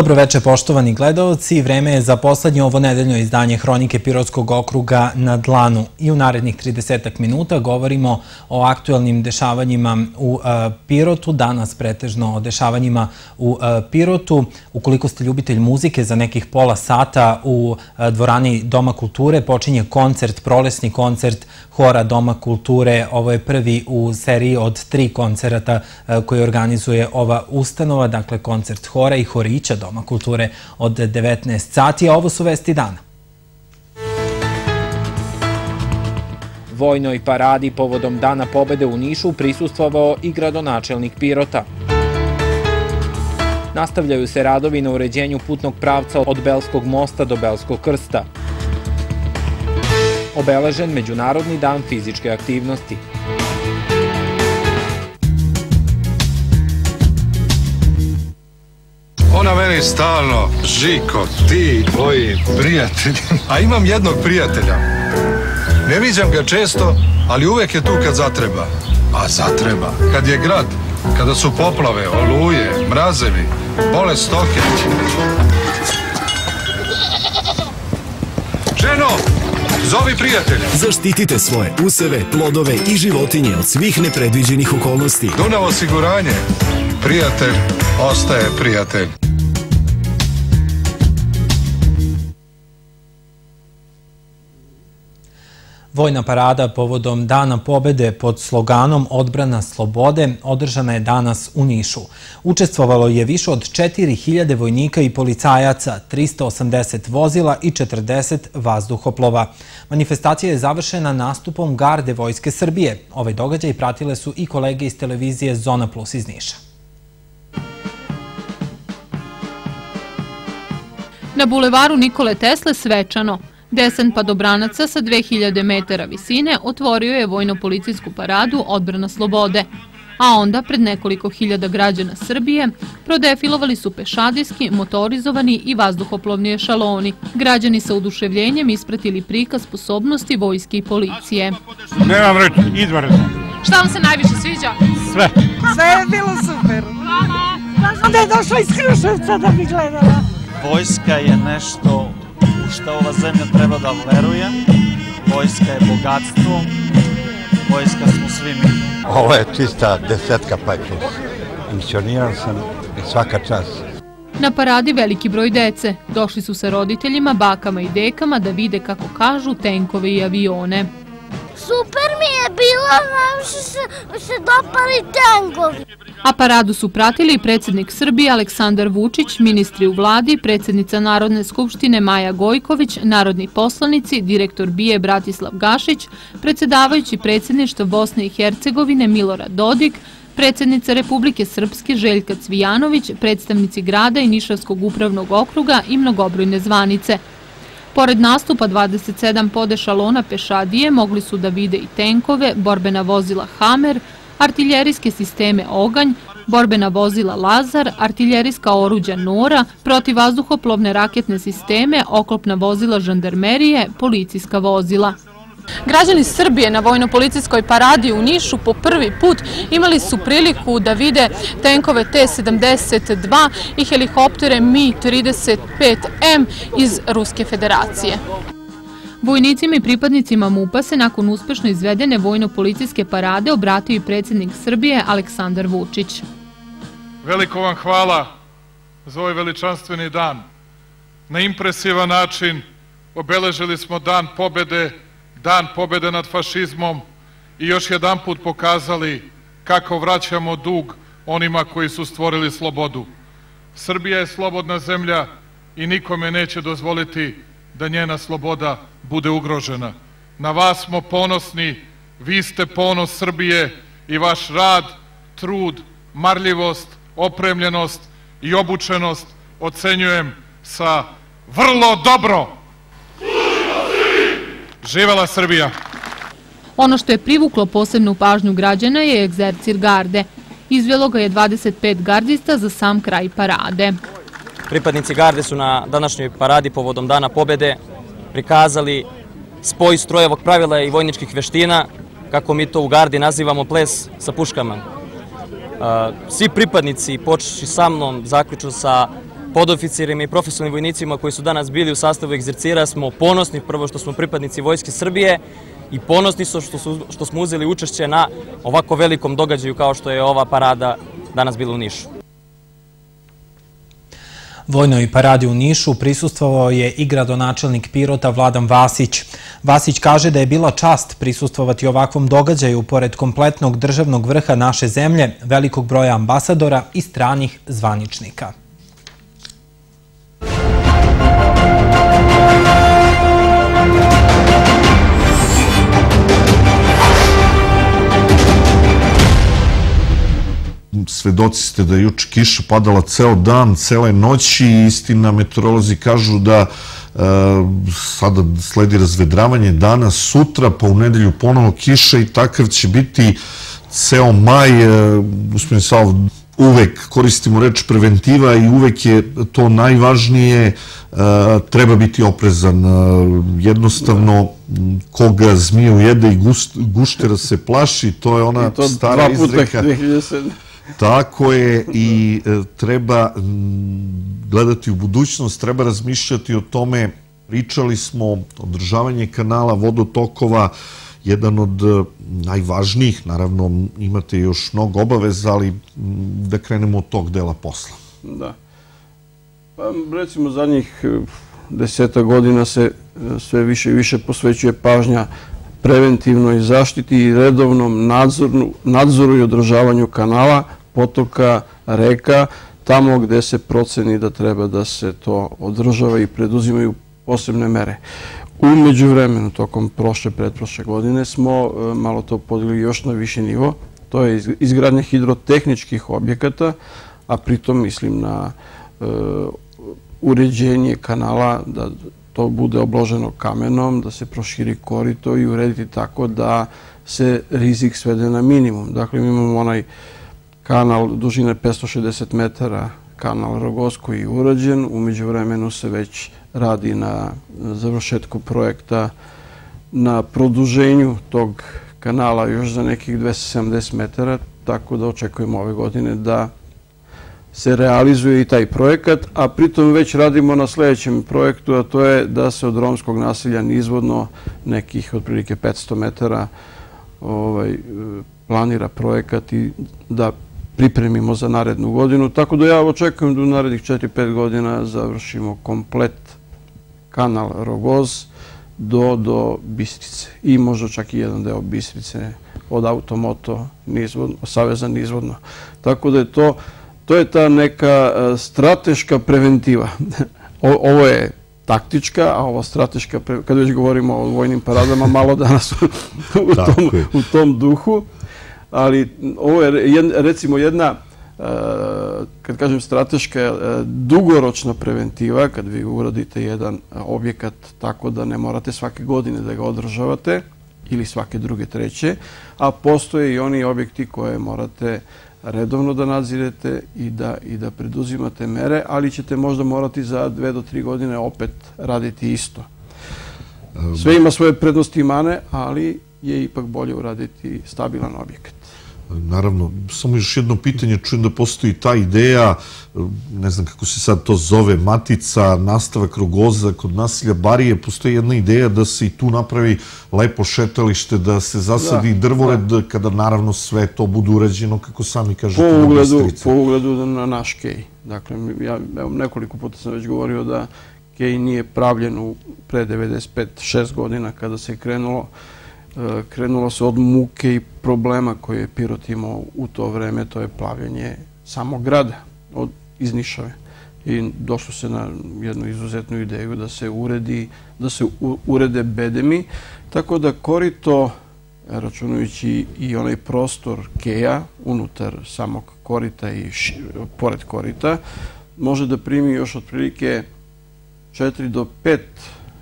Dobroveče poštovani gledalci, vreme je za poslednje ovo nedeljno izdanje Hronike Pirotskog okruga na Dlanu i u narednih 30 minuta govorimo o aktuelnim dešavanjima u e, Pirotu, danas pretežno o dešavanjima u e, Pirotu. Ukoliko ste ljubitelj muzike, za nekih pola sata u e, dvorani Doma kulture počinje koncert, prolesni koncert Hora Doma kulture. Ovo je prvi u seriji od tri koncerata koje organizuje ova ustanova, dakle koncert Hora i Horića Doma kulture od 19 sati, a ovo su vesti dana. Vojnoj paradi povodom Dana pobede u Nišu prisustvovao i gradonačelnik Pirota. Nastavljaju se radovi na uređenju putnog pravca od Belskog mosta do Belskog krsta. Obeležen Međunarodni dan fizičke aktivnosti. Ona meni stalno, Žiko, ti, tvoji prijatelji. A imam jednog prijatelja. Ne viđam ga često, ali uvek je tu kad zatreba. A zatreba. Kad je grad, kada su poplave, oluje, mrazevi, bole stoke. Ženo, zovi prijatelja. Zaštitite svoje useve, plodove i životinje od svih nepredviđenih okolnosti. Dunav osiguranje. Prijatelj ostaje prijatelj. Vojna parada povodom Dana pobede pod sloganom Odbrana slobode održana je danas u Nišu. Učestvovalo je više od 4000 vojnika i policajaca, 380 vozila i 40 vazduhoplova. Manifestacija je završena nastupom Garde Vojske Srbije. Ovaj događaj pratile su i kolege iz televizije Zona Plus iz Niša. Na bulevaru Nikole Tesle svečano. Desen padobranaca sa 2000 metara visine otvorio je vojno-policijsku paradu odbrana slobode, a onda pred nekoliko hiljada građana Srbije prodefilovali su pešadijski, motorizovani i vazduhoplovni ešaloni. Građani sa uduševljenjem ispratili prikaz sposobnosti vojske i policije. Nemam reći, izvredno. Šta vam se najviše sviđa? Sve. Sve je bilo super. Onda je došla iz Kruševca da bi gledala. Vojska je nešto u što ova zemlja treba da veruje. Vojska je bogatstvo. Vojska smo svi mi. Ovo je čista desetka pa plus. Misioniran sam svaka čast. Na paradi veliki broj dece. Došli su sa roditeljima, bakama i dekama da vide, kako kažu, tenkove i avione. Super mi je bilo, najviše se, se dopali tengovi. A paradu su pratili i predsednik Srbije Aleksandar Vučić, ministri u vladi, predsednica Narodne skupštine Maja Gojković, narodni poslanici, direktor BIE Bratislav Gašić, predsedavajući predsedništva Bosne i Hercegovine Milorad Dodik, predsednica Republike Srpske Željka Cvijanović, predstavnici grada i Nišavskog upravnog okruga i mnogobrojne zvanice. Pored nastupa 27 podešalona pešadije mogli su da vide i tenkove, borbena vozila Hamer, artiljerijske sisteme Oganj, borbena vozila Lazar, artiljerijska oruđa Nora, protivazduhoplovne raketne sisteme, oklopna vozila žandarmerije, policijska vozila. Građani Srbije na vojno-policijskoj paradi u Nišu po prvi put imali su priliku da vide tenkove T-72 i helikoptere Mi-35M iz Ruske federacije. Vojnicima i pripadnicima MUPA se nakon uspešno izvedene vojno-policijske parade obratio i predsjednik Srbije Aleksandar Vučić. Veliko vam hvala za ovaj veličanstveni dan. Na impresivan način obeležili smo dan pobede, dan pobede nad fašizmom i još jedan put pokazali kako vraćamo dug onima koji su stvorili slobodu. Srbija je slobodna zemlja i nikome neće dozvoliti da njena sloboda bude ugrožena. Na vas smo ponosni, vi ste ponos Srbije i vaš rad, trud, marljivost, opremljenost i obučenost ocenjujem sa vrlo dobro. Živela Srbija! Ono što je privuklo posebnu pažnju građana je egzercir garde. Izvelo ga je 25 gardista za sam kraj parade. Pripadnici garde su na današnjoj paradi povodom Dana pobede prikazali spoj strojevog pravila i vojničkih veština, kako mi to u gardi nazivamo ples sa puškama. Svi pripadnici, počeši sa mnom, zaključno sa podoficirima i profesionalnim vojnicima koji su danas bili u sastavu egzercira smo ponosni prvo što smo pripadnici Vojske Srbije i ponosni su što, su, što smo uzeli učešće na ovako velikom događaju kao što je ova parada danas bila u Nišu. Vojnoj paradi u Nišu prisustvovao je i gradonačelnik Pirota Vladan Vasić. Vasić kaže da je bila čast prisustvovati ovakvom događaju pored kompletnog državnog vrha naše zemlje, velikog broja ambasadora i stranih zvaničnika. Svedoci ste da je juče kiša padala ceo dan, cele noći i istina meteorolozi kažu da e, sada sledi razvedravanje danas, sutra, pa u nedelju ponovo kiša i takav će biti ceo maj, e, Sav, uvek koristimo reč preventiva i uvek je to najvažnije, e, treba biti oprezan. E, jednostavno, koga zmiju jede i guštera se plaši, to je ona stara izreka. I to dva puta 2007. Tako je i e, treba gledati u budućnost, treba razmišljati o tome, pričali smo, održavanje kanala, vodotokova, jedan od e, najvažnijih, naravno imate još mnogo obaveza, ali da krenemo od tog dela posla. Da. Pa recimo zadnjih e, deseta godina se sve više i više posvećuje pažnja preventivnoj zaštiti i redovnom nadzoru, nadzoru i održavanju kanala, potoka, reka, tamo gde se proceni da treba da se to održava i preduzimaju posebne mere. Umeđu vremenu, tokom prošle, pretprošle godine, smo e, malo to podigli još na viši nivo. To je izgradnja hidrotehničkih objekata, a pritom mislim na e, uređenje kanala, da to bude obloženo kamenom, da se proširi korito i urediti tako da se rizik svede na minimum. Dakle, imamo onaj kanal dužine 560 metara, kanal Rogos je urađen. Umeđu vremenu se već radi na završetku projekta na produženju tog kanala još za nekih 270 metara, tako da očekujemo ove godine da se realizuje i taj projekat, a pritom već radimo na sledećem projektu, a to je da se od romskog naselja nizvodno nekih otprilike 500 metara ovaj, planira projekat i da pripremimo za narednu godinu. Tako da ja očekujem da u narednih 4-5 godina završimo komplet kanal Rogoz do, do Bistrice. I možda čak i jedan deo Bistrice od automoto nizvodno, Saveza nizvodno. Tako da je to, to je ta neka e, strateška preventiva. Ovo je taktička, a ovo strateška, kad već govorimo o vojnim paradama, malo danas u, tom, u tom duhu ali ovo je recimo jedna e, kad kažem strateška, e, dugoročna preventiva, kad vi uradite jedan objekat tako da ne morate svake godine da ga održavate ili svake druge treće, a postoje i oni objekti koje morate redovno da nadzirete i da, i da preduzimate mere, ali ćete možda morati za dve do tri godine opet raditi isto. Sve ima svoje prednosti i mane, ali je ipak bolje uraditi stabilan objekat. Naravno, samo još jedno pitanje, čujem da postoji ta ideja, ne znam kako se sad to zove, matica, nastavak rogoza kod nasilja Barije, postoji jedna ideja da se i tu napravi lepo šetalište, da se zasadi da, drvored, da. kada naravno sve to bude urađeno, kako sami kažete. Po ugledu, po ugledu na naš kej. Dakle, ja evo, nekoliko puta sam već govorio da kej nije pravljen u pre 95-6 godina kada se je krenulo krenulo se od muke i problema koje je Pirot imao u to vreme, to je plavljenje samog grada od, iz Nišave. I došlo se na jednu izuzetnu ideju da se uredi, da se urede bedemi, tako da korito, računajući i onaj prostor keja unutar samog korita i pored korita, može da primi još otprilike 4 do 5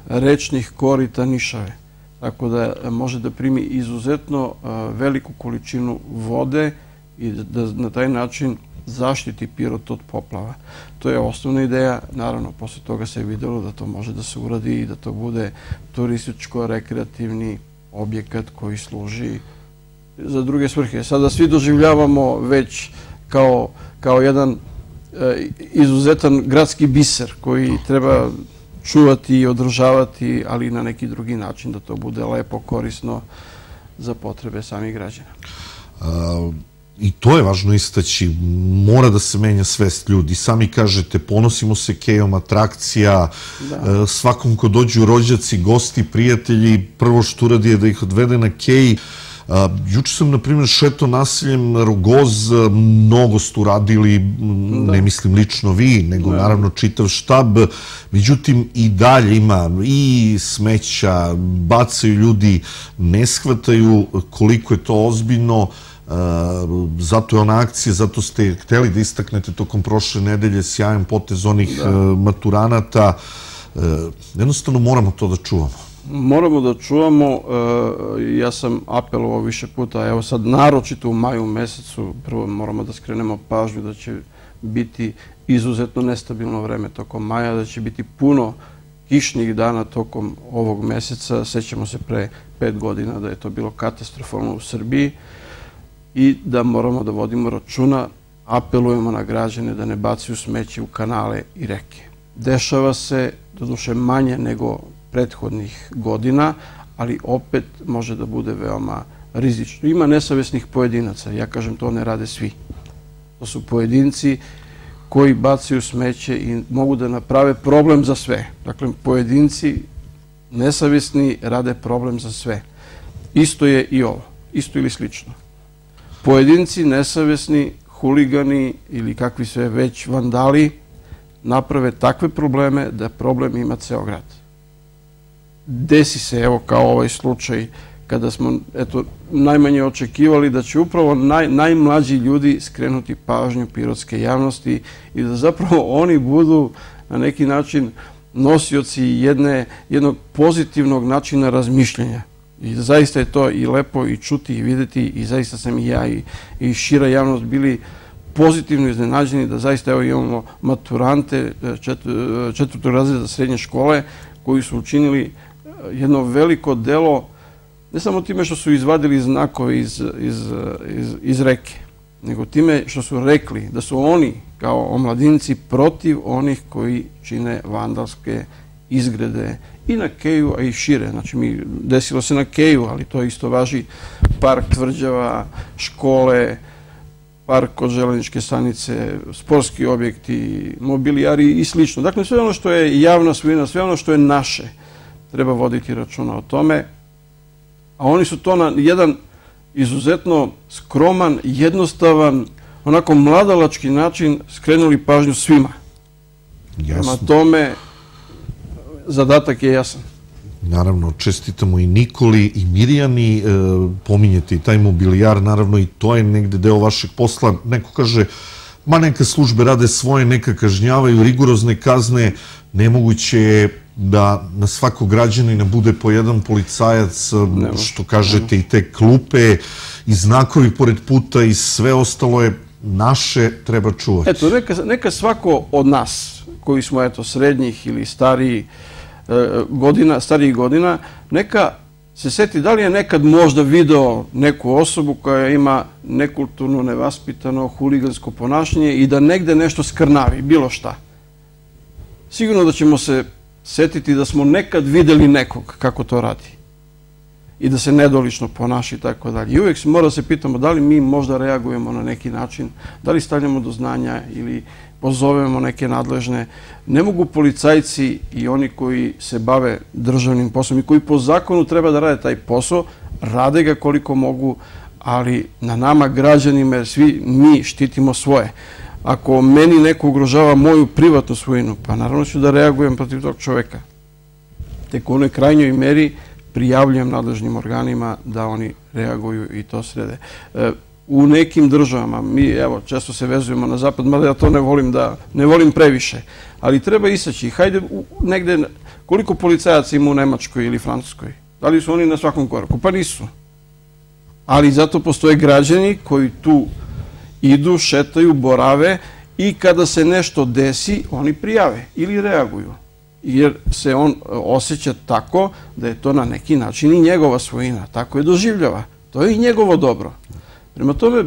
rečnih korita Nišave tako da može da primi izuzetno veliku količinu vode i da na taj način zaštiti Pirot od poplava. To je osnovna ideja, naravno posle toga se je videlo da to može da se uradi i da to bude turističko-rekreativni objekat koji služi za druge svrhe. Sada svi doživljavamo već kao, kao jedan izuzetan gradski biser koji treba čuvati i održavati, ali na neki drugi način da to bude lepo, korisno za potrebe samih građana. I to je važno istaći, mora da se menja svest ljudi. Sami kažete, ponosimo se kejom, atrakcija, da. svakom ko dođu rođaci, gosti, prijatelji, prvo što uradi je da ih odvede na kej, Juče sam, na primjer, šeto nasiljem Rogoz, mnogo ste uradili, da. ne mislim lično vi, nego naravno čitav štab, međutim i dalje ima i smeća, bacaju ljudi, ne shvataju koliko je to ozbiljno, zato je ona akcija, zato ste hteli da istaknete tokom prošle nedelje sjajan potez onih da. maturanata, jednostavno moramo to da čuvamo moramo da čuvamo, e, ja sam apelovao više puta, evo sad naročito u maju mesecu, prvo moramo da skrenemo pažnju da će biti izuzetno nestabilno vreme tokom maja, da će biti puno kišnih dana tokom ovog meseca. Sećamo se pre pet godina da je to bilo katastrofalno u Srbiji i da moramo da vodimo računa, apelujemo na građane da ne bacaju smeće u kanale i reke. Dešava se, doduše manje nego prethodnih godina, ali opet može da bude veoma rizično. Ima nesavesnih pojedinaca, ja kažem to ne rade svi. To su pojedinci koji bacaju smeće i mogu da naprave problem za sve. Dakle, pojedinci nesavesni rade problem za sve. Isto je i ovo, isto ili slično. Pojedinci nesavesni, huligani ili kakvi sve već vandali naprave takve probleme da problem ima ceo grad desi se, evo kao ovaj slučaj, kada smo eto, najmanje očekivali da će upravo naj, najmlađi ljudi skrenuti pažnju pirotske javnosti i da zapravo oni budu na neki način nosioci jedne, jednog pozitivnog načina razmišljanja. I zaista je to i lepo i čuti i videti i zaista sam i ja i, i šira javnost bili pozitivno iznenađeni da zaista evo imamo maturante četvrtog razreda srednje škole koji su učinili jedno veliko delo, ne samo time što su izvadili znakove iz, iz, iz, iz reke, nego time što su rekli da su oni kao omladinci protiv onih koji čine vandalske izgrede i na Keju, a i šire. Znači, mi, desilo se na Keju, ali to isto važi park tvrđava, škole, park kod želeničke stanice, sportski objekti, mobilijari i slično. Dakle, sve ono što je javna svojina, sve ono što je naše treba voditi računa o tome. A oni su to na jedan izuzetno skroman, jednostavan, onako mladalački način skrenuli pažnju svima. Jasno. Prema tome, zadatak je jasan. Naravno, čestitamo i Nikoli i Mirjani, e, pominjete i taj mobilijar, naravno i to je negde deo vašeg posla. Neko kaže, ma neka službe rade svoje, neka kažnjavaju rigorozne kazne, nemoguće je da na svakog građanina bude po jedan policajac, što kažete, i te klupe, i znakovi pored puta i sve ostalo je naše, treba čuvati. Eto, neka, neka svako od nas, koji smo eto srednjih ili stariji e, godina, starijih godina, neka se seti da li je nekad možda video neku osobu koja ima nekulturno, nevaspitano, huligansko ponašanje i da negde nešto skrnavi, bilo šta. Sigurno da ćemo se setiti da smo nekad videli nekog kako to radi i da se nedolično ponaša i tako dalje. I uvijek se mora da se pitamo da li mi možda reagujemo na neki način, da li stavljamo do znanja ili pozovemo neke nadležne. Ne mogu policajci i oni koji se bave državnim poslom i koji po zakonu treba da rade taj posao, rade ga koliko mogu, ali na nama građanima, jer svi mi štitimo svoje ako meni neko ugrožava moju privatnu svojinu, pa naravno ću da reagujem protiv tog čoveka. Tek u onoj krajnjoj meri prijavljujem nadležnim organima da oni reaguju i to srede. E, u nekim državama, mi evo, često se vezujemo na zapad, mada ja to ne volim da, ne volim previše, ali treba isaći. Hajde negde, koliko policajaca ima u Nemačkoj ili Francuskoj? Da li su oni na svakom koraku? Pa nisu. Ali zato postoje građani koji tu idu, šetaju, borave i kada se nešto desi, oni prijave ili reaguju. Jer se on osjeća tako da je to na neki način i njegova svojina. Tako je doživljava. To je i njegovo dobro. Prema tome,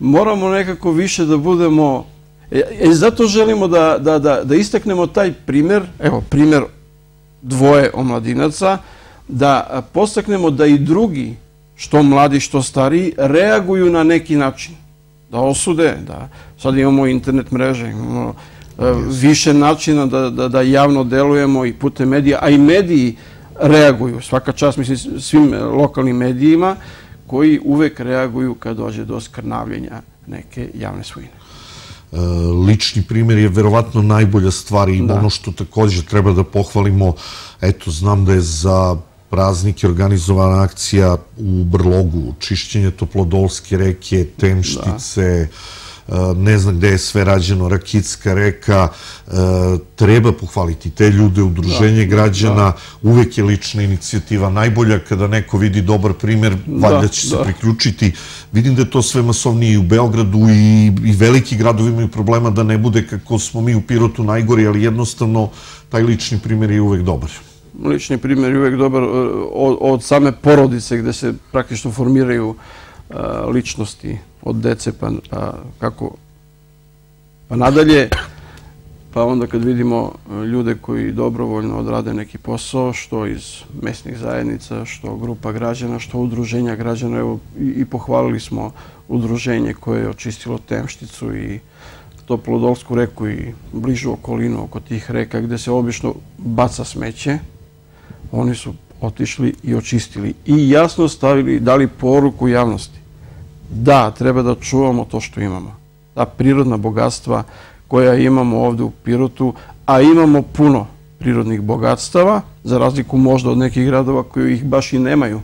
moramo nekako više da budemo E, e zato želimo da, da, da, da istaknemo taj primer, evo, primer dvoje omladinaca, da postaknemo da i drugi, što mladi, što stariji, reaguju na neki način. Da osude, da sad imamo internet mreže, imamo e, više načina da, da, da javno delujemo i putem medija, a i mediji reaguju. Svaka čast, mislim, svim lokalnim medijima koji uvek reaguju kad dođe do skrnavljenja neke javne svojine. E, lični primjer je verovatno najbolja stvar i da. ono što takođe treba da pohvalimo, eto, znam da je za praznike organizovana akcija u Brlogu, čišćenje Toplodolske reke, Temštice, da. ne znam gde je sve rađeno, Rakitska reka, e, treba pohvaliti te ljude, udruženje da, građana, da. uvek je lična inicijativa najbolja kada neko vidi dobar primer, valjda će se priključiti. Vidim da je to sve masovnije i u Beogradu i, i veliki gradovi imaju problema da ne bude kako smo mi u Pirotu najgori, ali jednostavno taj lični primer je uvek dobar lični primjer je uvek dobar e, od, od same porodice gde se praktično formiraju e, ličnosti od dece pa, pa kako pa nadalje pa onda kad vidimo e, ljude koji dobrovoljno odrade neki posao, što iz mesnih zajednica, što grupa građana, što udruženja građana, evo i, i pohvalili smo udruženje koje je očistilo Temšticu i Toplodolsku reku i bližu okolinu oko tih reka gde se obično baca smeće, oni su otišli i očistili i jasno stavili, dali poruku javnosti. Da, treba da čuvamo to što imamo. Ta prirodna bogatstva koja imamo ovde u Pirotu, a imamo puno prirodnih bogatstava, za razliku možda od nekih gradova koji ih baš i nemaju.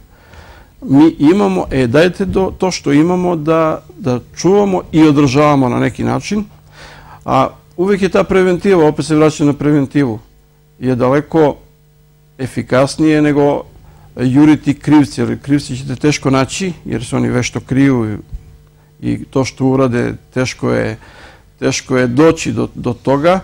Mi imamo, e, dajte do, to što imamo da, da čuvamo i održavamo na neki način, a uvek je ta preventiva, opet se vraća na preventivu, je daleko ефикаснија него јурити кривци, jer кривци ќе тешко начи, јер се они вешто крију и тоа што ураде тешко е тешко е доći до, до тога.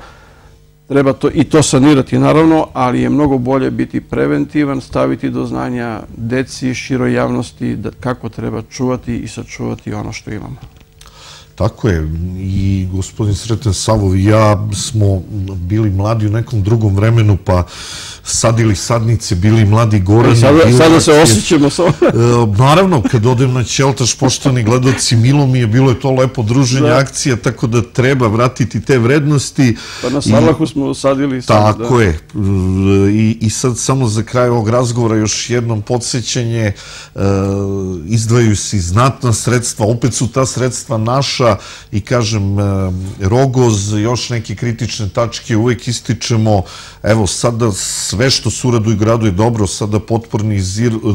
Треба то, и то санирати, наравно, али е многу боље бити превентиван, ставити до знања деци, широј јавности, да, како треба чувати и сачувати оно што имаме. Tako je, i gospodin Sreten Savov i ja smo bili mladi u nekom drugom vremenu, pa sadili sadnice, bili mladi gorani. Sada, sada se osjećamo sa e, Naravno, kad odem na Ćeltaš, poštovani gledalci, milo mi je, bilo je to lepo druženje da. akcija, tako da treba vratiti te vrednosti. Pa na Sarlahu smo sadili. Sad, tako da. je. I, I sad samo za kraj ovog razgovora još jednom podsjećanje, izdvaju se znatna sredstva, opet su ta sredstva naša i kažem, uh, Rogoz, još neke kritične tačke uvek ističemo, evo sada sve što se uradu i gradu je dobro, sada potporni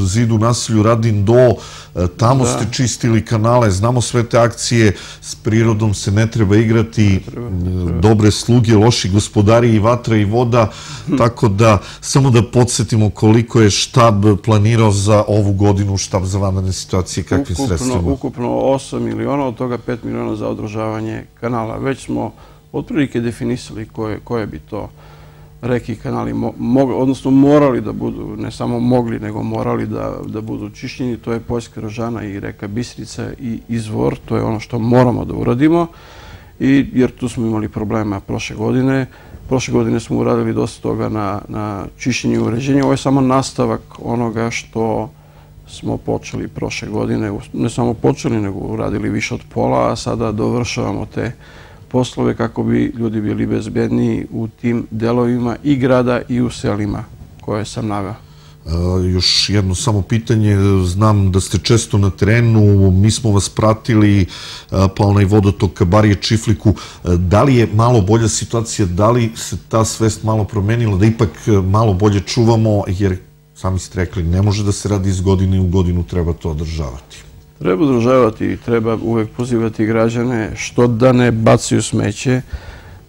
zid u nasilju Radin do, e, tamo da. ste čistili kanale, znamo sve te akcije, s prirodom se ne treba igrati, ne treba, ne treba. dobre sluge, loši gospodari i vatra i voda, hm. tako da samo da podsjetimo koliko je štab planirao za ovu godinu, štab za vanredne situacije, kakvim ukupno, sredstvima? Ukupno 8 miliona, od toga 5 miliona za održavanje kanala. Već smo otprilike definisali koje, koje bi to reki kanali, odnosno morali da budu, ne samo mogli, nego morali da, da budu čišćeni. To je Poljska Rožana i reka Bistrica i izvor, to je ono što moramo da uradimo, i, jer tu smo imali problema prošle godine. Prošle godine smo uradili dosta toga na, na čišćenju i uređenju. Ovo je samo nastavak onoga što smo počeli prošle godine, ne samo počeli, nego uradili više od pola, a sada dovršavamo te poslove kako bi ljudi bili bezbedniji u tim delovima i grada i u selima koje sam naveo. E, još jedno samo pitanje, znam da ste često na terenu, mi smo vas pratili, e, pa onaj vodotok Kabarije Čifliku, e, da li je malo bolja situacija, da li se ta svest malo promenila, da ipak malo bolje čuvamo, jer sami ste rekli, ne može da se radi iz godine u godinu, treba to održavati. Treba udružavati i treba uvek pozivati građane što da ne bacaju smeće,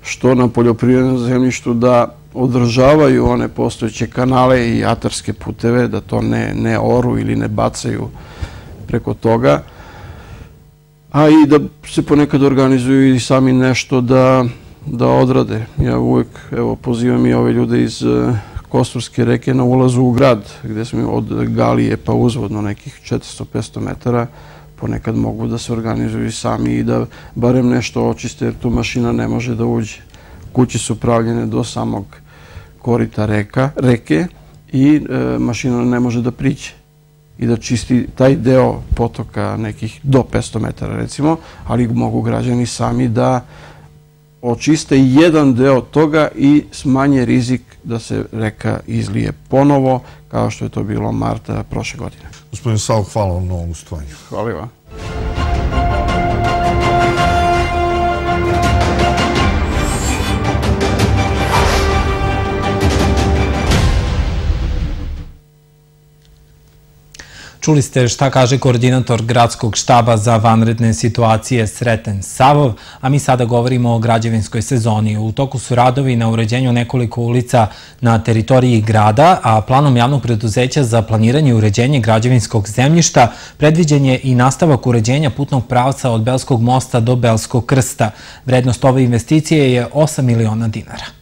što na poljoprivrednom zemljištu da održavaju one postojeće kanale i atarske puteve, da to ne, ne oru ili ne bacaju preko toga, a i da se ponekad organizuju i sami nešto da, da odrade. Ja uvek evo, pozivam i ove ljude iz Kosturske reke na ulazu u grad, gde smo od Galije pa uzvodno nekih 400-500 metara, ponekad mogu da se organizuju sami i da barem nešto očiste, jer tu mašina ne može da uđe. Kuće su pravljene do samog korita reka, reke i e, mašina ne može da priđe i da čisti taj deo potoka nekih do 500 metara recimo, ali mogu građani sami da očiste jedan deo toga i smanje rizik da se reka izlije ponovo, kao što je to bilo marta prošle godine. Gospodin Sao, hvala vam na ovom ustvanju. Hvala vam. Čuli ste šta kaže koordinator gradskog štaba za vanredne situacije Sreten Savov, a mi sada govorimo o građevinskoj sezoni. U toku su radovi na uređenju nekoliko ulica na teritoriji grada, a planom javnog preduzeća za planiranje i uređenje građevinskog zemljišta predviđen je i nastavak uređenja putnog pravca od Belskog mosta do Belskog krsta. Vrednost ove investicije je 8 miliona dinara.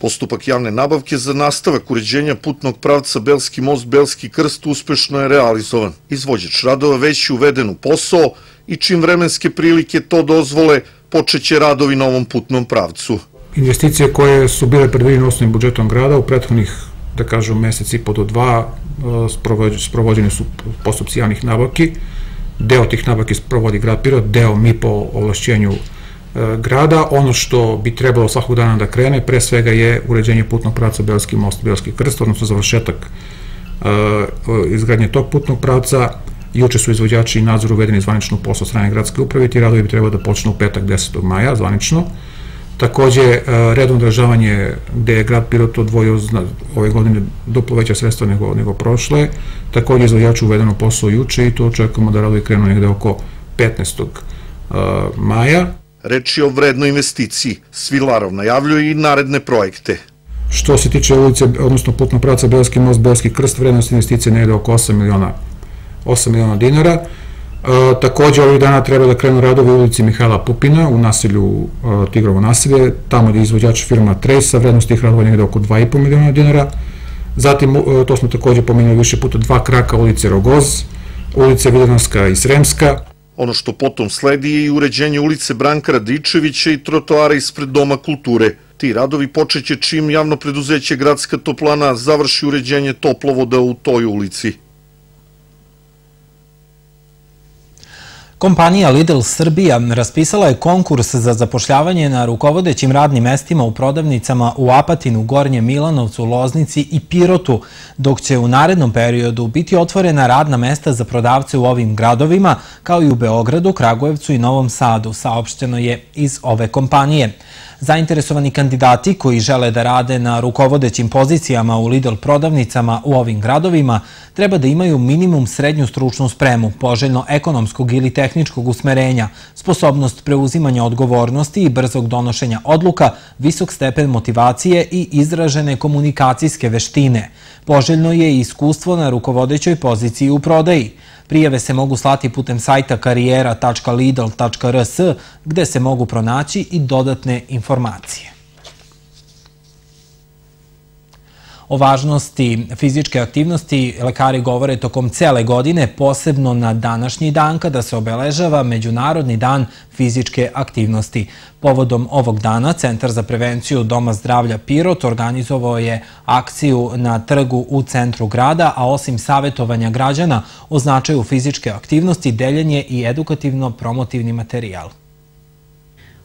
Postupak javne nabavke za nastavak uređenja putnog pravca Belski most Belski krst uspešno je realizovan. Izvođač radova već je uveden u posao i čim vremenske prilike to dozvole, počeće radovi na ovom putnom pravcu. Investicije koje su bile predviđene osnovnim budžetom grada u prethodnih, da kažem, mesec i po do dva, e, sprovođene su postupci javnih nabavki. Deo tih nabavki sprovodi grad Pirot, deo mi po ovlašćenju E, grada. Ono što bi trebalo svakog dana da krene, pre svega je uređenje putnog pravca Belski most, Belski krst, odnosno završetak e, izgradnje tog putnog pravca. Juče su izvođači i nadzor uvedeni zvanično u posao strane gradske uprave, ti radovi bi trebalo da počnu u petak 10. maja, zvanično. Takođe, e, redno odražavanje gde je grad Pirot odvojio ove godine duplo veća sredstva nego, nego prošle. Takođe, izvođač uvedeno posao juče i to očekujemo da radovi krenu negde oko 15. maja. Reč je o vrednoj investiciji. Svilarov najavljuje i naredne projekte. Što se tiče ulice, odnosno putnog pravca Belski most, Belski krst, vrednost investicije negde oko 8 miliona, 8 miliona dinara. E, takođe, ovih dana treba da krenu radovi u ulici Mihajla Pupina u naselju e, Tigrovo naselje, tamo gde je izvođač firma Trejsa, vrednost tih radova negde oko 2,5 miliona dinara. Zatim, e, to smo takođe pomenuli više puta, dva kraka ulice Rogoz, ulice Vidanovska i Sremska, Ono što potom sledi je i uređenje ulice Branka Radičevića i trotoara ispred Doma kulture. Ti radovi počeće čim javno preduzeće Gradska toplana završi uređenje toplovoda u toj ulici. Kompanija Lidl Srbija raspisala je konkurs za zapošljavanje na rukovodećim radnim mestima u prodavnicama u Apatinu, Gornje Milanovcu, Loznici i Pirotu, dok će u narednom periodu biti otvorena radna mesta za prodavce u ovim gradovima, kao i u Beogradu, Kragujevcu i Novom Sadu, saopšteno je iz ove kompanije. Zainteresovani kandidati koji žele da rade na rukovodećim pozicijama u Lidl prodavnicama u ovim gradovima treba da imaju minimum srednju stručnu spremu, poželjno ekonomskog ili tehničkog usmerenja, sposobnost preuzimanja odgovornosti i brzog donošenja odluka, visok stepen motivacije i izražene komunikacijske veštine. Poželjno je i iskustvo na rukovodećoj poziciji u prodaji. Prijave se mogu slati putem sajta karijera.lidl.rs gde se mogu pronaći i dodatne informacije. O važnosti fizičke aktivnosti lekari govore tokom cele godine, posebno na današnji dan kada se obeležava Međunarodni dan fizičke aktivnosti. Povodom ovog dana Centar za prevenciju Doma zdravlja Pirot organizovao je akciju na trgu u centru grada, a osim savjetovanja građana o značaju fizičke aktivnosti, deljen je i edukativno-promotivni materijal.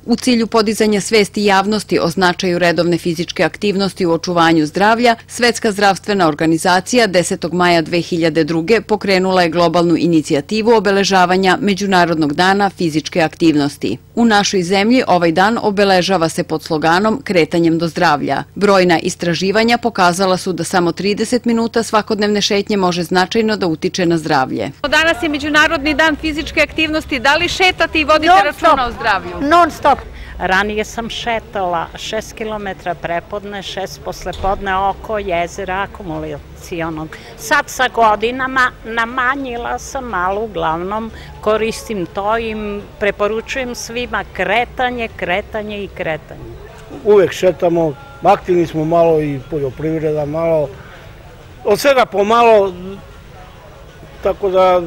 U cilju podizanja svesti javnosti o značaju redovne fizičke aktivnosti u očuvanju zdravlja, Svetska zdravstvena organizacija 10. maja 2002. pokrenula je globalnu inicijativu obeležavanja Međunarodnog dana fizičke aktivnosti. U našoj zemlji ovaj dan obeležava se pod sloganom Kretanjem do zdravlja. Brojna istraživanja pokazala su da samo 30 minuta svakodnevne šetnje može značajno da utiče na zdravlje. Danas je Međunarodni dan fizičke aktivnosti. Da li šetate i vodite računa o zdravlju? Non stop. Ranije sam šetala 6 km prepodne, 6 poslepodne oko jezera akumulacijonog. Sad sa godinama namanjila sam malo, uglavnom koristim to i preporučujem svima kretanje, kretanje i kretanje. Uvek šetamo, aktivni smo malo i poljoprivreda, malo, od svega pomalo, tako da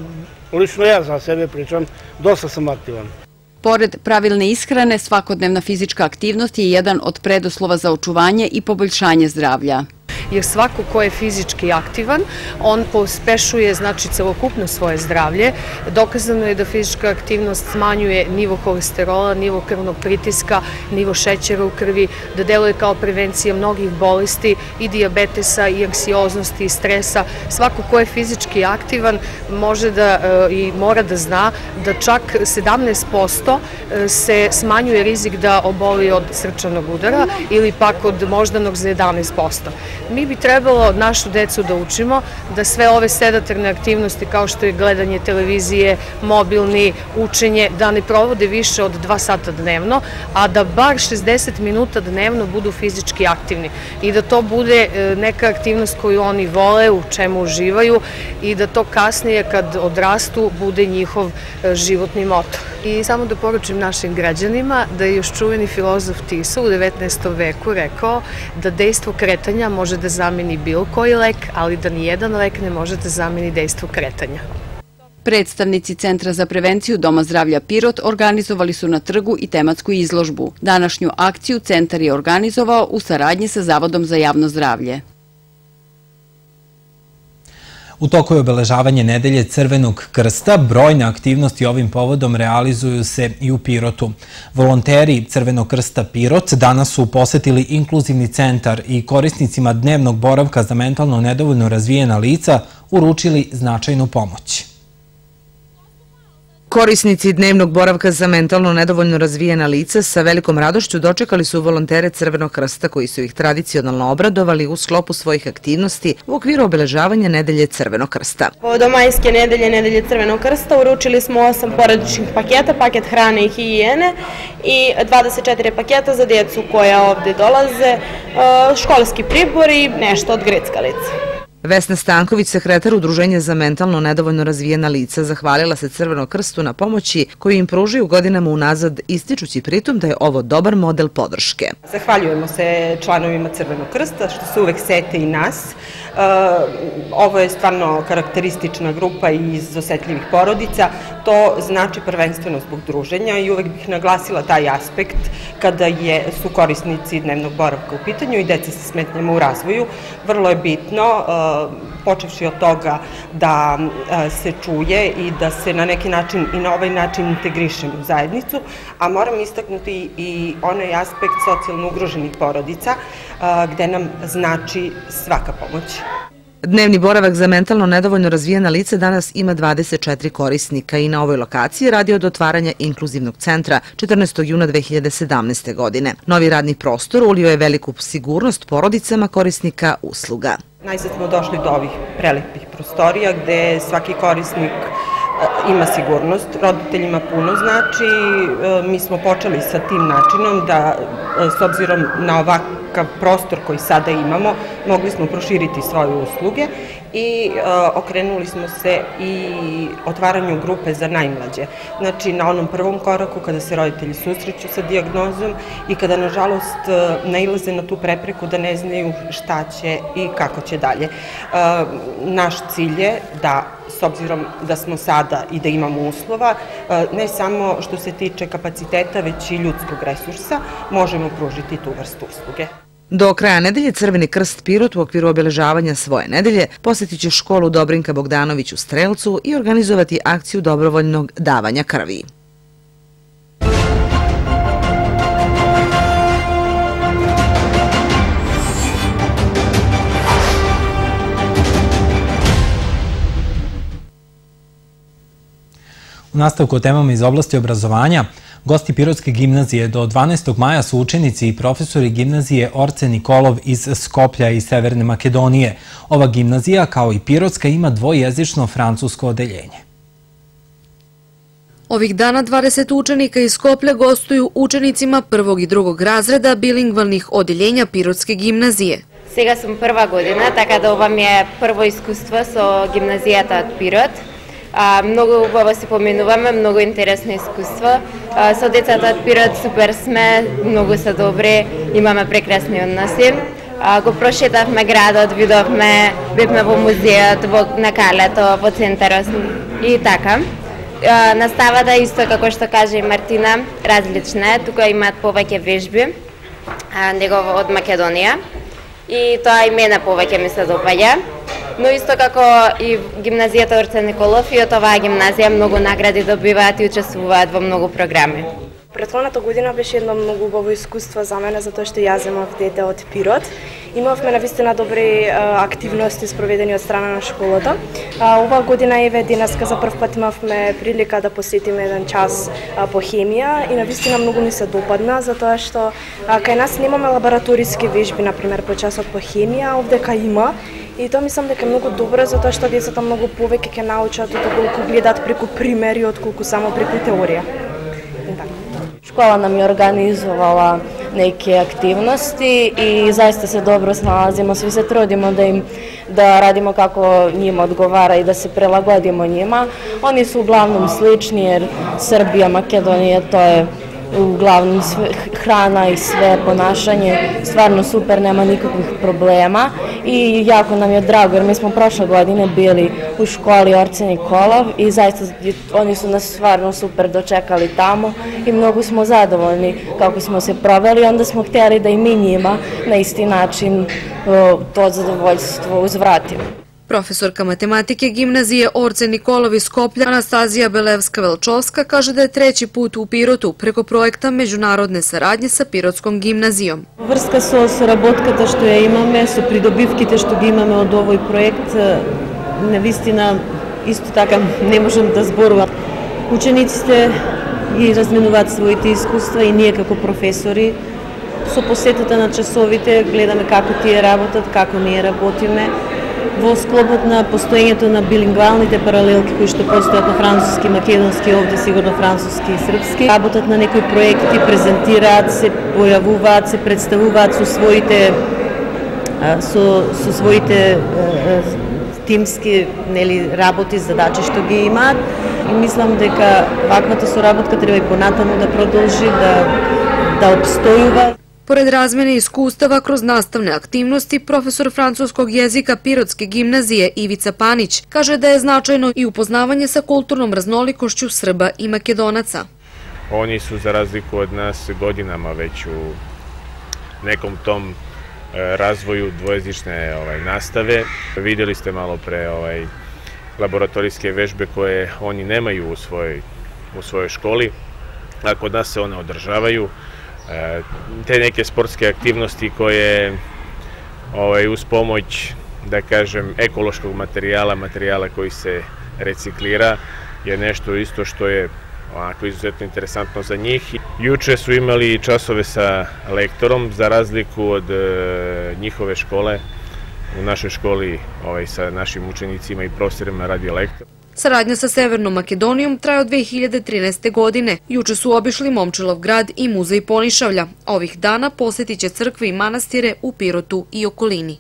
lično ja za sebe pričam, dosta sam aktivan. Pored pravilne ishrane, svakodnevna fizička aktivnost je jedan od preduslova za očuvanje i poboljšanje zdravlja jer svako ko je fizički aktivan, on pospešuje znači celokupno svoje zdravlje. Dokazano je da fizička aktivnost smanjuje nivo holesterola, nivo krvnog pritiska, nivo šećera u krvi, da deluje kao prevencija mnogih bolesti i diabetesa i anksioznosti i stresa. Svako ko je fizički aktivan može da e, i mora da zna da čak 17% e, se smanjuje rizik da oboli od srčanog udara ili pak od moždanog za 11%. Mi bi trebalo našu decu da učimo da sve ove sedatorne aktivnosti kao što je gledanje televizije, mobilni, učenje, da ne provode više od dva sata dnevno, a da bar 60 minuta dnevno budu fizički aktivni i da to bude e, neka aktivnost koju oni vole, u čemu uživaju i da to kasnije kad odrastu bude njihov e, životni motor. I samo da poručim našim građanima da je još čuveni filozof Tiso u 19. veku rekao da dejstvo kretanja može da zameni bilo koji lek, ali da nijedan lek ne može da zameni dejstvo kretanja. Predstavnici Centra za prevenciju Doma zdravlja Pirot organizovali su na trgu i tematsku izložbu. Današnju akciju centar je organizovao u saradnji sa Zavodom za javno zdravlje. U toku je obeležavanje nedelje Crvenog krsta. Brojne aktivnosti ovim povodom realizuju se i u Pirotu. Volonteri Crvenog krsta Pirot danas su posetili inkluzivni centar i korisnicima dnevnog boravka za mentalno nedovoljno razvijena lica uručili značajnu pomoć. Korisnici dnevnog boravka za mentalno nedovoljno razvijena lica sa velikom radošću dočekali su volontere Crvenog krsta koji su ih tradicionalno obradovali u sklopu svojih aktivnosti u okviru obeležavanja nedelje Crvenog krsta. Povodom majske nedelje, nedelje Crvenog krsta, uručili smo 8 porodičnih paketa, paket hrane i higijene i 24 paketa za djecu koja ovde dolaze, e, školski pribor i nešto od grickalica. Vesna Stanković, sekretar Udruženja za mentalno nedovoljno razvijena lica, zahvalila se Crvenog krstu na pomoći koju im pružaju godinama unazad, ističući pritom da je ovo dobar model podrške. Zahvaljujemo se članovima Crvenog krsta što se uvek sete i nas. E, ovo je stvarno karakteristična grupa iz osetljivih porodica. To znači prvenstveno zbog druženja i uvek bih naglasila taj aspekt kada je, su korisnici dnevnog boravka u pitanju i deca sa smetnjama u razvoju. Vrlo je bitno e, počevši od toga da se čuje i da se na neki način i na ovaj način integrišemo u zajednicu, a moram istaknuti i onaj aspekt socijalno ugroženih porodica gde nam znači svaka pomoć. Dnevni boravak za mentalno nedovoljno razvijena lica danas ima 24 korisnika i na ovoj lokaciji radi od otvaranja inkluzivnog centra 14. juna 2017. godine. Novi radni prostor ulio je veliku sigurnost porodicama korisnika usluga. Najzad smo došli do ovih prelepih prostorija gde svaki korisnik ima sigurnost, roditeljima puno znači, e, mi smo počeli sa tim načinom da e, s obzirom na ovakav prostor koji sada imamo, mogli smo proširiti svoje usluge i e, okrenuli smo se i otvaranju grupe za najmlađe. Znači, na onom prvom koraku kada se roditelji susreću sa diagnozom i kada, nažalost, e, nailaze na tu prepreku da ne znaju šta će i kako će dalje. E, naš cilj je da s obzirom da smo sada i da imamo uslova, ne samo što se tiče kapaciteta, već i ljudskog resursa, možemo pružiti tu vrstu usluge. Do kraja nedelje Crveni krst Pirot u okviru obeležavanja svoje nedelje posjetit će školu Dobrinka Bogdanović u Strelcu i organizovati akciju dobrovoljnog davanja krvi. U nastavku o temama iz oblasti obrazovanja, Gosti Pirotske gimnazije do 12. maja su učenici i profesori gimnazije Orce Nikolov iz Skoplja i Severne Makedonije. Ova gimnazija, kao i Pirotska, ima dvojezično francusko odeljenje. Ovih dana 20 učenika iz Skoplja gostuju učenicima prvog i drugog razreda bilingvalnih odeljenja Pirotske gimnazije. Сега съм първа година, така да ова ми е прво искуство со гимназијата од Пирот. А, многу убаво се поминуваме, многу интересно искуство. А, со децата од Пирот супер сме, многу се добри, имаме прекрасни односи. А, го прошетавме градот, видовме, бевме во музејот, во, на Калето, во центарот. И така, наставата да исто како што каже и Мартина, различна е. Тука имаат повеќе вежби, него од Македонија. И тоа и мене повеќе ми се допаѓа. Но исто како и гимназијата Орце Николов и од оваа гимназија многу награди добиваат и учествуваат во многу програми. Претходната година беше едно многу убаво искуство за мене, затоа што јас земав дете од Пирот. Имавме навистина добри а, активности спроведени од страна на школата. А, оваа година еве денеска за прв пат имавме прилика да посетиме еден час а, по хемија и навистина многу ми се допадна затоа што а, кај нас немаме лабораториски вежби, на пример по часот по хемија, овдека има И тоа мислам дека е многу добро затоа што децата многу повеќе ќе научат од колку гледаат преку примери од колку само преку теорија. Така. Школа нам ја организувала неки активности и заista се добро сналазимо, сви се трудимо да им да радимо како нима одговара и да се прилагодимо нима. Они се углавном слични ер Србија, Македонија тоа е uglavnom sve, hrana i sve ponašanje stvarno super, nema nikakvih problema i jako nam je drago jer mi smo prošle godine bili u školi Orce Nikolov i zaista oni su nas stvarno super dočekali tamo i mnogo smo zadovoljni kako smo se proveli onda smo htjeli da i mi njima na isti način to zadovoljstvo uzvratimo. Професорка математике гимназија Орце Николови Скопља Анастазија Белевска Велчовска каже да е трети пут у Пироту Pirotu проекта меѓународне сарадње со Пиротском гимназијом. gimnazijom. Со соработката што ја имаме, со придобивките што ги имаме од овој проект, навистина исто така не можам да зборувам. Учениците ги разменуваат своите искуства и ние како професори со посетата на часовите гледаме како тие работат, како ние работиме во склопот на постоењето на билингвалните паралелки кои што постојат на француски, македонски, овде сигурно француски и српски, работат на некои проекти, презентираат се, појавуваат се, представуваат со своите со, со своите тимски нели работи, задачи што ги имаат и мислам дека ваквата соработка треба и понатаму да продолжи, да да обстојува. Pored razmene iskustava kroz nastavne aktivnosti, profesor francuskog jezika Pirotske gimnazije Ivica Panić kaže da je značajno i upoznavanje sa kulturnom raznolikošću Srba i Makedonaca. Oni su za razliku od nas godinama već u nekom tom e, razvoju dvojezične ovaj, nastave. Videli ste malo pre ovaj, laboratorijske vežbe koje oni nemaju u svojoj, u svojoj školi, a kod nas se one održavaju te neke sportske aktivnosti koje ovaj, uz pomoć da kažem ekološkog materijala, materijala koji se reciklira je nešto isto što je onako izuzetno interesantno za njih. Juče su imali časove sa lektorom za razliku od e, njihove škole. U našoj školi ovaj, sa našim učenicima i profesorima radi lektor. Saradnja sa Severnom Makedonijom traje od 2013. godine. Juče su obišli Momčilov grad i muzej Ponišavlja. Ovih dana posjetit će crkve i manastire u Pirotu i okolini.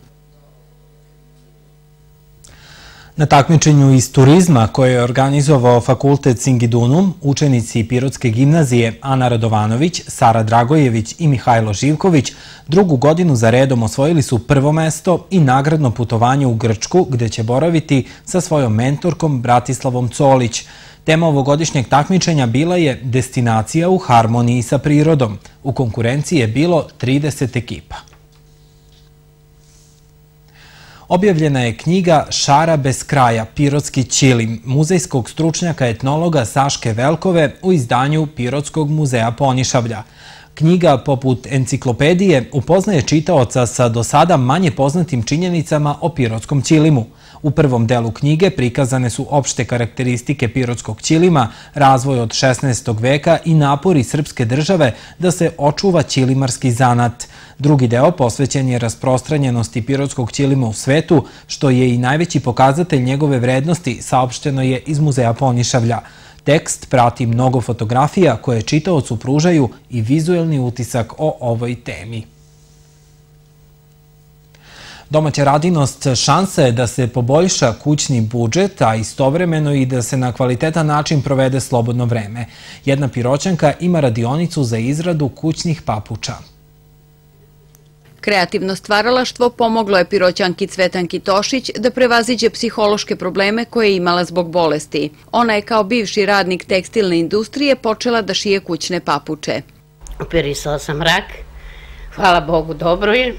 Na takmičenju iz turizma koje je organizovao fakultet Singidunum, učenici Pirotske gimnazije Ana Radovanović, Sara Dragojević i Mihajlo Živković drugu godinu za redom osvojili su prvo mesto i nagradno putovanje u Grčku gde će boraviti sa svojom mentorkom Bratislavom Colić. Tema ovogodišnjeg takmičenja bila je destinacija u harmoniji sa prirodom. U konkurenciji je bilo 30 ekipa. Objavljena je knjiga Šara bez kraja, Pirotski Ćilim, muzejskog stručnjaka etnologa Saške Velkove u izdanju Pirotskog muzeja Ponišavlja. Knjiga, poput enciklopedije, upoznaje čitaoca sa do sada manje poznatim činjenicama o Pirotskom Ćilimu. U prvom delu knjige prikazane su opšte karakteristike Pirotskog Ćilima, razvoj od 16. veka i napori srpske države da se očuva ćilimarski zanat – Drugi deo posvećen je rasprostranjenosti pirotskog ćilima u svetu, što je i najveći pokazatelj njegove vrednosti, saopšteno je iz Muzeja Ponišavlja. Tekst prati mnogo fotografija koje čitaocu pružaju i vizuelni utisak o ovoj temi. Domaća radinost šansa je da se poboljša kućni budžet, a istovremeno i da se na kvalitetan način provede slobodno vreme. Jedna piroćanka ima radionicu za izradu kućnih papuča. Kreativno stvaralaštvo pomoglo je piroćanki Cvetanki Tošić da prevaziđe psihološke probleme koje je imala zbog bolesti. Ona je kao bivši radnik tekstilne industrije počela da šije kućne papuče. Operisala sam rak, hvala Bogu dobro je,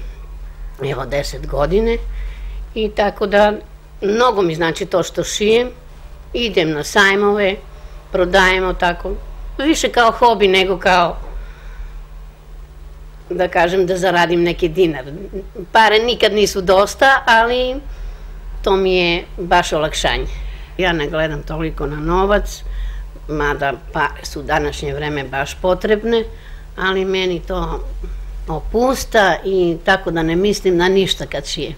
evo deset godine i tako da mnogo mi znači to što šijem, idem na sajmove, prodajemo tako, više kao hobi nego kao da kažem da zaradim neki dinar. Pare nikad nisu dosta, ali to mi je baš olakšanje. Ja ne gledam toliko na novac, mada pa su današnje vreme baš potrebne, ali meni to opusta i tako da ne mislim na ništa kad šijem.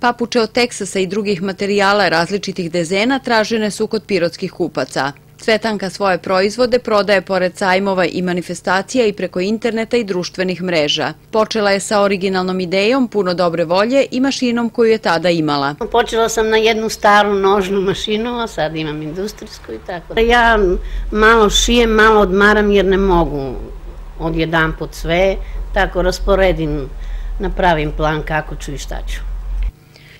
Papuče od Teksasa i drugih materijala različitih dezena tražene su kod pirotskih kupaca. Cvetanka svoje proizvode prodaje pored sajmova i manifestacija i preko interneta i društvenih mreža. Počela je sa originalnom idejom, puno dobre volje i mašinom koju je tada imala. Počela sam na jednu staru nožnu mašinu, a sad imam industrijsku i tako. Ja malo šijem, malo odmaram jer ne mogu odjedan put sve, tako rasporedim, napravim plan kako ću i šta ću.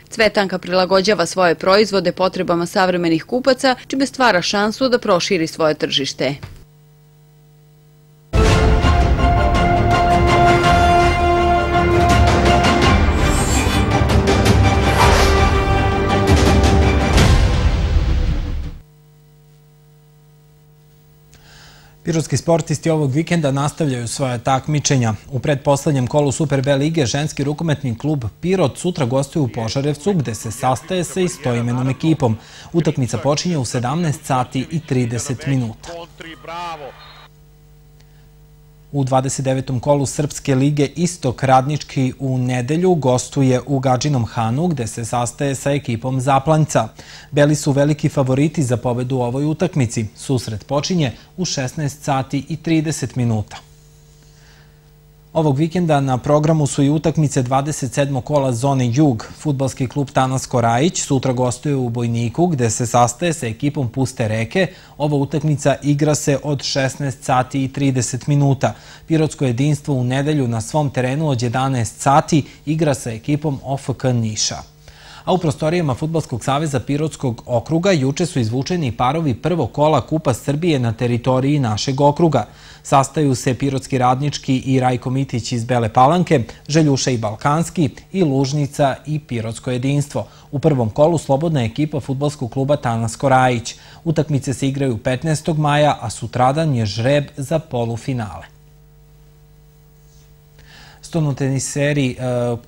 Cvetanka prilagođava svoje proizvode potrebama savremenih kupaca, čime stvara šansu da proširi svoje tržište. Pirotski sportisti ovog vikenda nastavljaju svoje takmičenja. U predposlednjem kolu Super B lige ženski rukometni klub Pirot sutra gostuje u Požarevcu gde se sastaje sa istoimenom ekipom. Utakmica počinje u 17 sati i 30 minuta. U 29. kolu Srpske lige Istok Radnički u nedelju gostuje u Gađinom Hanu gde se sastaje sa ekipom Zaplanjca. Beli su veliki favoriti za pobedu u ovoj utakmici. Susret počinje u 16 sati i 30 minuta. Ovog vikenda na programu su i utakmice 27. kola zone Jug. Futbalski klub Tanas Korajić sutra gostuje u Bojniku gde se sastaje sa ekipom Puste reke. Ova utakmica igra se od 16 sati i 30 minuta. Pirotsko jedinstvo u nedelju na svom terenu od 11 sati igra sa ekipom OFK Niša a u prostorijama Futbolskog saveza Pirotskog okruga juče su izvučeni parovi prvo kola Kupa Srbije na teritoriji našeg okruga. Sastaju se Pirotski radnički i Rajko Mitić iz Bele Palanke, Željuša i Balkanski i Lužnica i Pirotsko jedinstvo. U prvom kolu slobodna ekipa futbolskog kluba Tanas Korajić. Utakmice se igraju 15. maja, a sutradan je žreb za polufinale stonoteniseri e,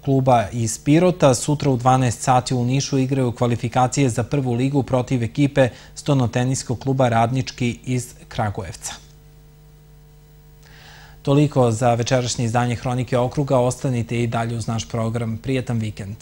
kluba iz Pirota sutra u 12 sati u Nišu igraju kvalifikacije za prvu ligu protiv ekipe stonoteniskog kluba Radnički iz Kragujevca. Toliko za večerašnje izdanje Hronike okruga. Ostanite i dalje uz naš program. Prijetan vikend.